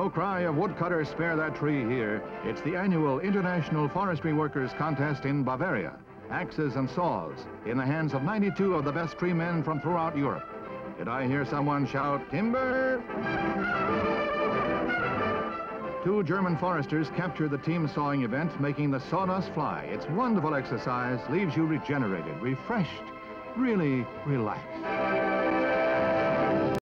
No cry of woodcutter spare that tree here. It's the annual International Forestry Workers Contest in Bavaria. Axes and saws in the hands of 92 of the best tree men from throughout Europe. Did I hear someone shout, timber? Two German foresters capture the team sawing event, making the sawdust fly. It's wonderful exercise, leaves you regenerated, refreshed, really relaxed.